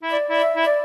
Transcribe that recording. Música